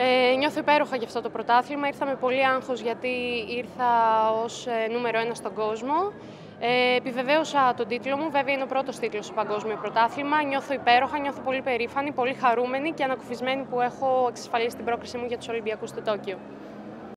Ε, νιώθω υπέροχα για αυτό το πρωτάθλημα. Ήρθα με πολύ άγχος γιατί ήρθα ως ε, νούμερο ένα στον κόσμο. Ε, επιβεβαίωσα τον τίτλο μου. Βέβαια, είναι ο πρώτος τίτλος στο Παγκόσμιο Πρωτάθλημα. Νιώθω υπέροχα, νιώθω πολύ περήφανη, πολύ χαρούμενη και ανακουφισμένη που έχω εξασφαλίσει την πρόκρισή μου για τους Ολυμπιακούς του Τόκιο.